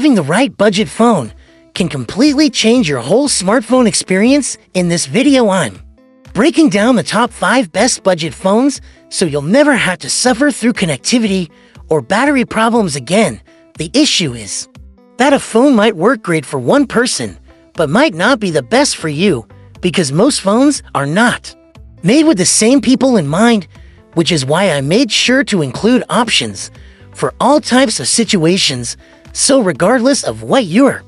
Having the right budget phone can completely change your whole smartphone experience in this video I'm breaking down the top 5 best budget phones so you'll never have to suffer through connectivity or battery problems again. The issue is that a phone might work great for one person, but might not be the best for you because most phones are not. Made with the same people in mind, which is why I made sure to include options for all types of situations, so regardless of what you're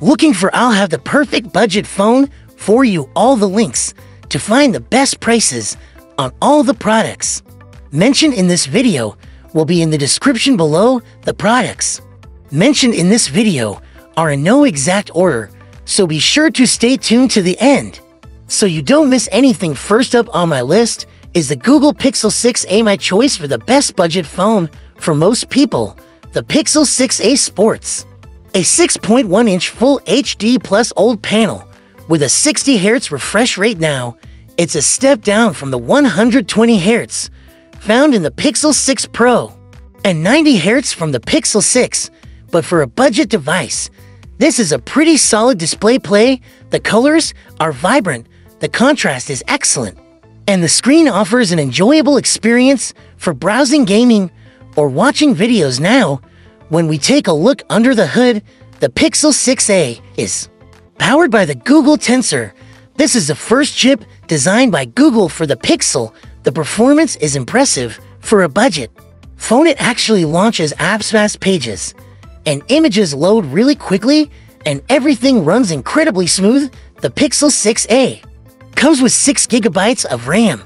looking for, I'll have the perfect budget phone for you all the links to find the best prices on all the products. Mentioned in this video will be in the description below the products. Mentioned in this video are in no exact order, so be sure to stay tuned to the end. So you don't miss anything. First up on my list is the Google Pixel 6a my choice for the best budget phone for most people, the Pixel 6a Sports. A 6.1-inch Full HD Plus OLED panel with a 60Hz refresh rate now, it's a step down from the 120Hz found in the Pixel 6 Pro and 90Hz from the Pixel 6, but for a budget device, this is a pretty solid display play, the colors are vibrant, the contrast is excellent, and the screen offers an enjoyable experience for browsing gaming or watching videos now. When we take a look under the hood, the Pixel 6a is powered by the Google Tensor. This is the first chip designed by Google for the Pixel. The performance is impressive for a budget. Phone it actually launches apps fast pages, and images load really quickly, and everything runs incredibly smooth. The Pixel 6a comes with 6 gigabytes of RAM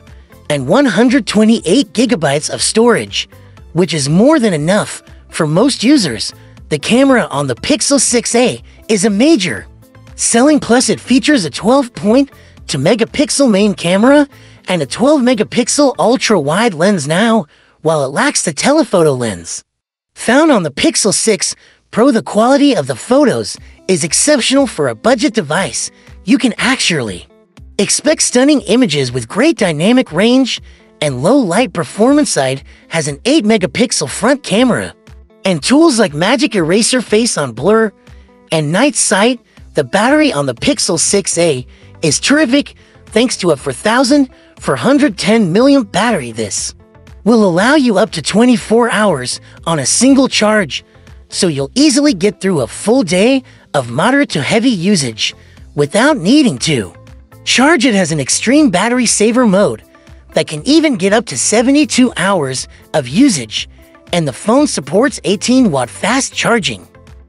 and 128 gigabytes of storage, which is more than enough for most users. The camera on the Pixel 6a is a major selling plus it features a 12.2 megapixel main camera and a 12 megapixel ultra wide lens now, while it lacks the telephoto lens. Found on the Pixel 6 Pro, the quality of the photos is exceptional for a budget device. You can actually expect stunning images with great dynamic range and low light performance side has an 8 megapixel front camera. And tools like Magic Eraser Face Unblur and Night Sight, the battery on the Pixel 6a is terrific thanks to a 4000 for 110 milliamp battery. This will allow you up to 24 hours on a single charge, so you'll easily get through a full day of moderate to heavy usage without needing to. Charge it has an extreme battery saver mode that can even get up to 72 hours of usage, and the phone supports 18 watt fast charging,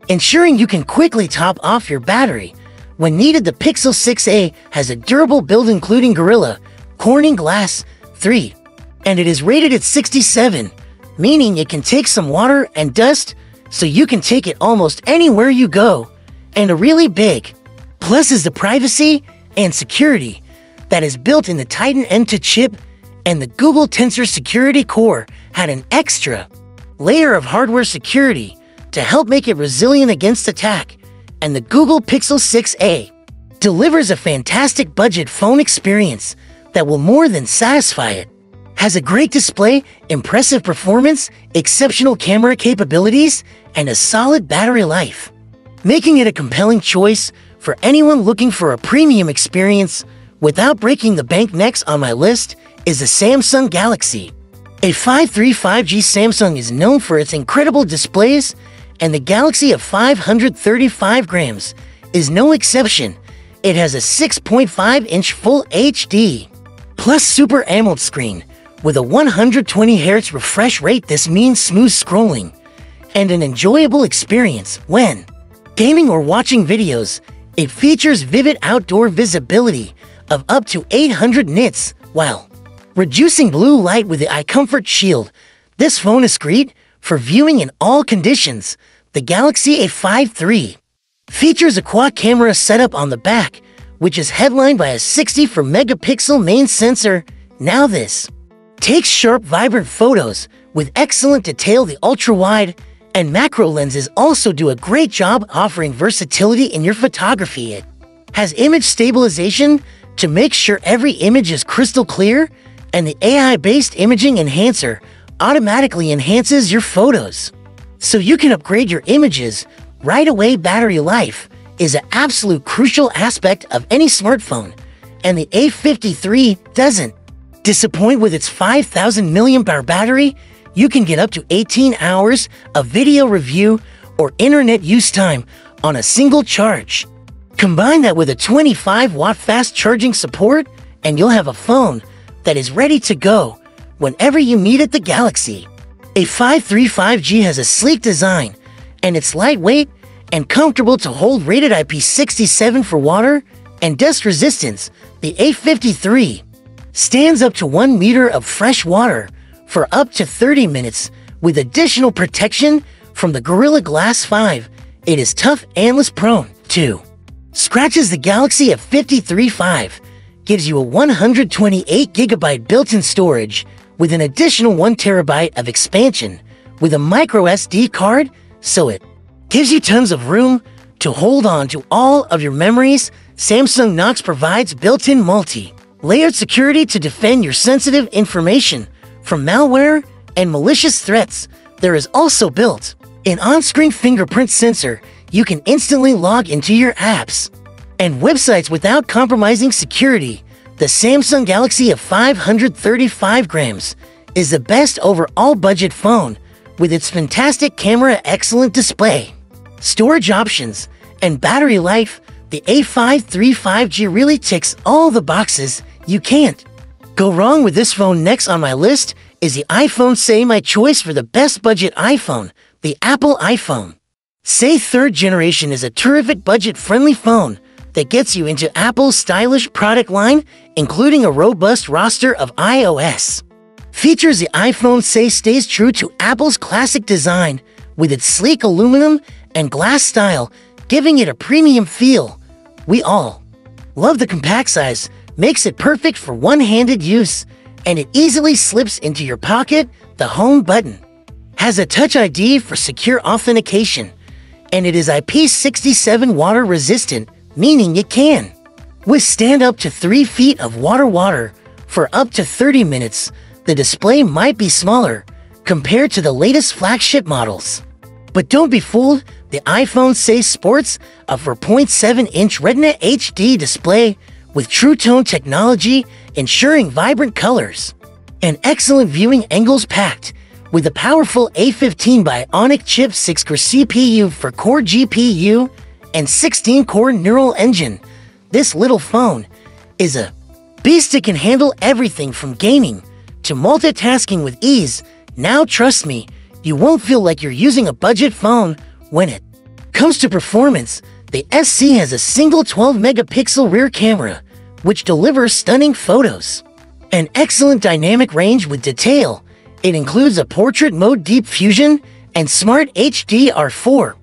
ensuring you can quickly top off your battery. When needed, the Pixel 6a has a durable build including Gorilla Corning Glass 3, and it is rated at 67, meaning it can take some water and dust so you can take it almost anywhere you go, and a really big. Plus is the privacy and security that is built in the Titan M2 chip and the Google Tensor Security Core had an extra layer of hardware security to help make it resilient against attack, and the Google Pixel 6a delivers a fantastic budget phone experience that will more than satisfy it. Has a great display, impressive performance, exceptional camera capabilities, and a solid battery life, making it a compelling choice for anyone looking for a premium experience without breaking the bank next on my list is the Samsung Galaxy. A53 5G Samsung is known for its incredible displays, and the Galaxy of 535 grams is no exception. It has a 6.5-inch Full HD plus Super AMOLED screen with a 120Hz refresh rate. This means smooth scrolling and an enjoyable experience when gaming or watching videos it features vivid outdoor visibility of up to 800 nits while reducing blue light with the Eye Comfort Shield. This phone is great for viewing in all conditions. The Galaxy A53 features a quad camera setup on the back, which is headlined by a 64 megapixel main sensor. Now this takes sharp, vibrant photos with excellent detail. The ultra-wide and macro lenses also do a great job offering versatility in your photography. It has image stabilization to make sure every image is crystal clear, and the AI-based imaging enhancer automatically enhances your photos. So you can upgrade your images Right away battery life is an absolute crucial aspect of any smartphone, and the A53 doesn't. Disappoint with its 5000 mAh battery? You can get up to 18 hours of video review or internet use time on a single charge. Combine that with a 25 watt fast charging support, and you'll have a phone that is ready to go whenever you need it the Galaxy. A53 5G has a sleek design, and it's lightweight and comfortable to hold rated IP67 for water and dust resistance. The A53 stands up to 1 meter of fresh water for up to 30 minutes with additional protection from the Gorilla Glass 5. It is tough and less prone, too. Scratches the Galaxy F53.5 gives you a 128 gigabyte built-in storage with an additional 1 terabyte of expansion with a micro SD card, so it gives you tons of room to hold on to all of your memories. Samsung Knox provides built-in multi-layered security to defend your sensitive information from malware and malicious threats. There is also built an on-screen fingerprint sensor. You can instantly log into your apps and websites without compromising security. The Samsung Galaxy of 535 grams is the best overall budget phone with its fantastic camera, excellent display, storage options, and battery life. The A53 5G really ticks all the boxes you can't go wrong with this phone. Next on my list is the iPhone SE my choice for the best budget iPhone, the Apple iPhone. SE third generation is a terrific budget-friendly phone that gets you into Apple's stylish product line, including a robust roster of iOS. Features the iPhone SE stays true to Apple's classic design with its sleek aluminum and glass style, giving it a premium feel. We all love the compact size, makes it perfect for one-handed use, and it easily slips into your pocket. The home button has a Touch ID for secure authentication, and it is IP67 water resistant, meaning it can withstand up to 3 feet of water water for up to 30 minutes. The display might be smaller compared to the latest flagship models. But don't be fooled, the iPhone SE sports a 4.7-inch Retina HD display with True Tone technology ensuring vibrant colors and excellent viewing angles packed with a powerful A15 Bionic chip 6-core CPU for core GPU and 16-core neural engine. This little phone is a beast that can handle everything from gaming to multitasking with ease. Now trust me, you won't feel like you're using a budget phone when it comes to performance. The SE has a single 12 megapixel rear camera, which delivers stunning photos. An excellent dynamic range with detail. It includes a portrait mode deep fusion and smart HDR4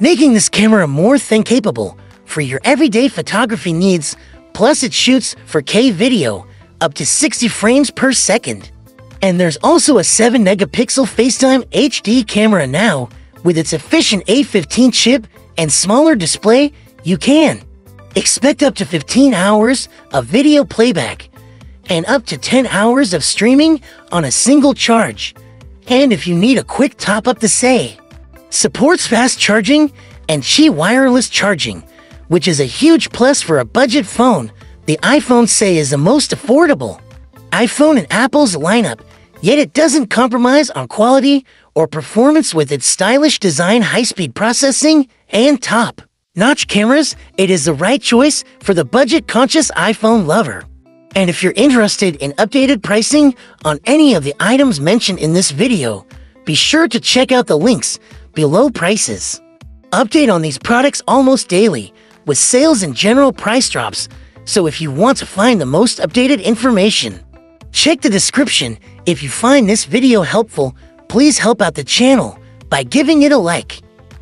making this camera more than capable for your everyday photography needs, plus it shoots 4K video up to 60 frames per second. And there's also a 7 megapixel FaceTime HD camera now. With its efficient A15 chip and smaller display, you can expect up to 15 hours of video playback and up to 10 hours of streaming on a single charge. And if you need a quick top up to say, supports fast charging and Qi wireless charging, which is a huge plus for a budget phone. The iPhone SE is the most affordable iPhone in Apple's lineup, yet it doesn't compromise on quality or performance with its stylish design, high-speed processing, and top-notch cameras. It is the right choice for the budget-conscious iPhone lover. And if you're interested in updated pricing on any of the items mentioned in this video, be sure to check out the links below prices. Update on these products almost daily with sales and general price drops. So if you want to find the most updated information, check the description. If you find this video helpful, please help out the channel by giving it a like.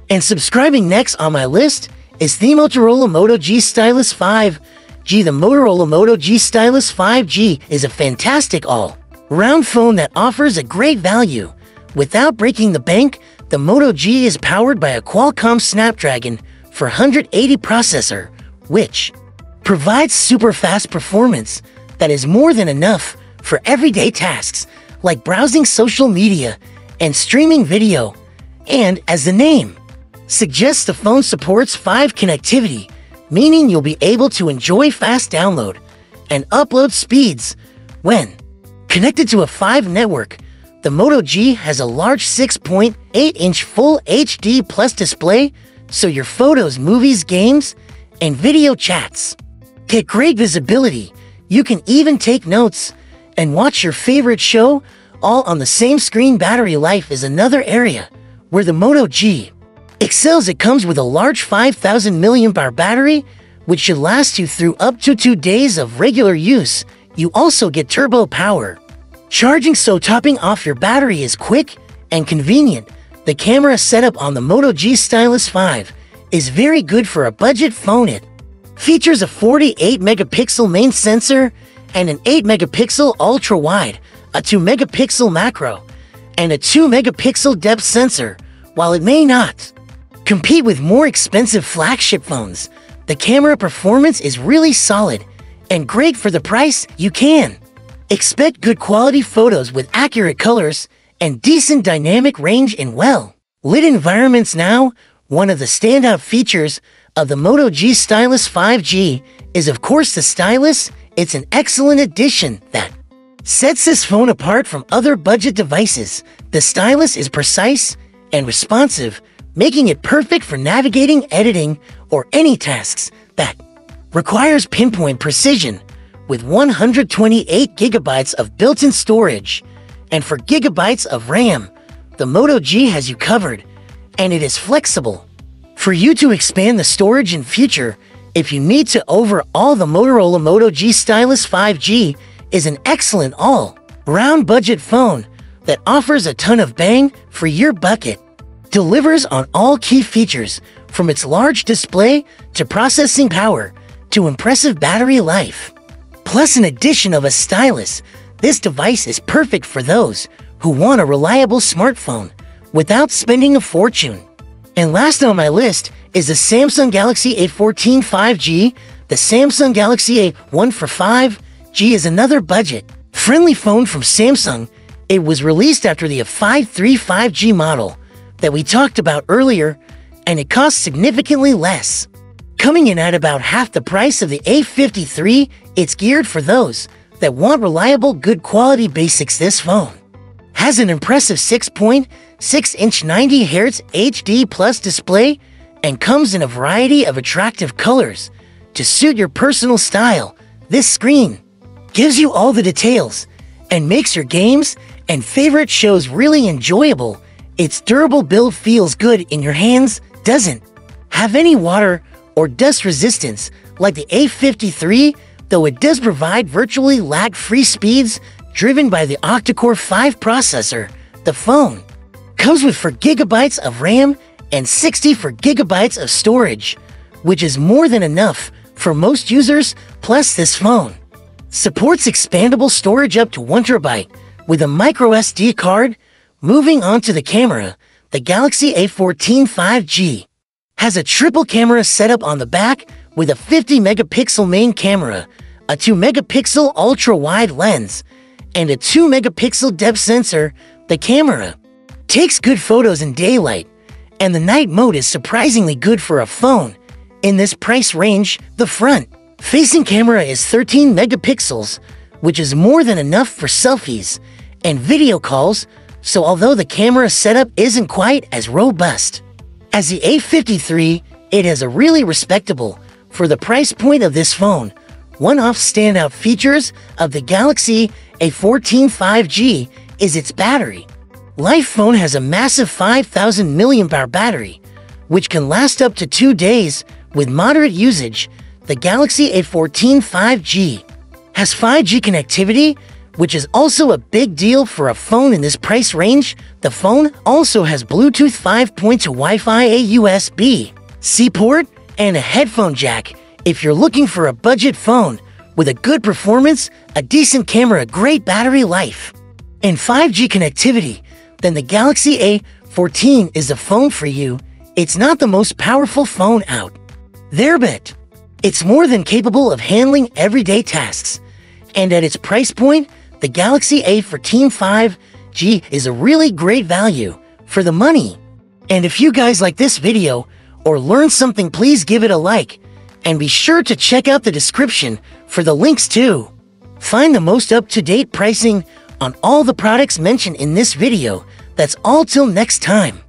And subscribing next on my list is the Motorola Moto G Stylus 5G. The Motorola Moto G Stylus 5G is a fantastic all-round phone that offers a great value without breaking the bank the Moto G is powered by a Qualcomm Snapdragon 480 processor, which provides super fast performance that is more than enough for everyday tasks like browsing social media and streaming video. And as the name suggests the phone supports 5 connectivity, meaning you'll be able to enjoy fast download and upload speeds when connected to a 5 network. The Moto G has a large 6.8-inch Full HD Plus display, so your photos, movies, games, and video chats get great visibility. You can even take notes and watch your favorite show all on the same screen. Battery life is another area where the Moto G excels. It comes with a large 5000 mAh battery, which should last you through up to two days of regular use. You also get turbo power. Charging so topping off your battery is quick and convenient. The camera setup on the Moto G Stylus 5 is very good for a budget phone. It features a 48 megapixel main sensor and an 8 megapixel ultra wide, a 2 megapixel macro, and a 2 megapixel depth sensor. While it may not compete with more expensive flagship phones, the camera performance is really solid and great for the price you can. Expect good quality photos with accurate colors and decent dynamic range in well lit environments now. One of the standout features of the Moto G Stylus 5G is of course the stylus. It's an excellent addition that sets this phone apart from other budget devices. The stylus is precise and responsive, making it perfect for navigating, editing, or any tasks that requires pinpoint precision with 128 gigabytes of built-in storage and 4 gigabytes of RAM. The Moto G has you covered, and it is flexible. For you to expand the storage in future, if you need to overhaul the Motorola Moto G Stylus 5G is an excellent all-round budget phone that offers a ton of bang for your bucket. Delivers on all key features from its large display to processing power to impressive battery life. Plus an addition of a stylus, this device is perfect for those who want a reliable smartphone without spending a fortune. And last on my list is the Samsung Galaxy A14 5G. The Samsung Galaxy A14 5G is another budget friendly phone from Samsung. It was released after the A53 5G model that we talked about earlier, and it costs significantly less. Coming in at about half the price of the A53, it's geared for those that want reliable, good quality basics. This phone has an impressive 6.6 inch 90 Hz HD plus display and comes in a variety of attractive colors to suit your personal style. This screen gives you all the details and makes your games and favorite shows really enjoyable. Its durable build feels good in your hands, doesn't have any water or dust resistance like the A53, though it does provide virtually lag-free speeds driven by the octa-core 5 processor. The phone comes with 4 gigabytes of RAM and 64 gigabytes of storage, which is more than enough for most users, plus this phone supports expandable storage up to 1 terabyte with a micro SD card. Moving on to the camera, the Galaxy A14 5G has a triple camera setup on the back with a 50 megapixel main camera, a 2 megapixel ultra wide lens, and a 2 megapixel depth sensor. The camera takes good photos in daylight, and the night mode is surprisingly good for a phone. In this price range, the front facing camera is 13 megapixels, which is more than enough for selfies and video calls, so although the camera setup isn't quite as robust as the A53, it has a really respectable for the price point of this phone. One-off standout features of the Galaxy A14 5G is its battery. Life phone has a massive 5000 mAh battery, which can last up to two days with moderate usage. The Galaxy A14 5G has 5G connectivity, which is also a big deal for a phone in this price range. The phone also has Bluetooth 5.2 Wi-Fi, a USB-C port, and a headphone jack. If you're looking for a budget phone with a good performance, a decent camera, great battery life, and 5G connectivity, then the Galaxy A14 is the phone for you. It's not the most powerful phone out there, but it's more than capable of handling everyday tasks. And at its price point, the Galaxy A14 5G is a really great value for the money. And if you guys like this video or learn something, please give it a like. And be sure to check out the description for the links too. Find the most up-to-date pricing on all the products mentioned in this video. That's all till next time.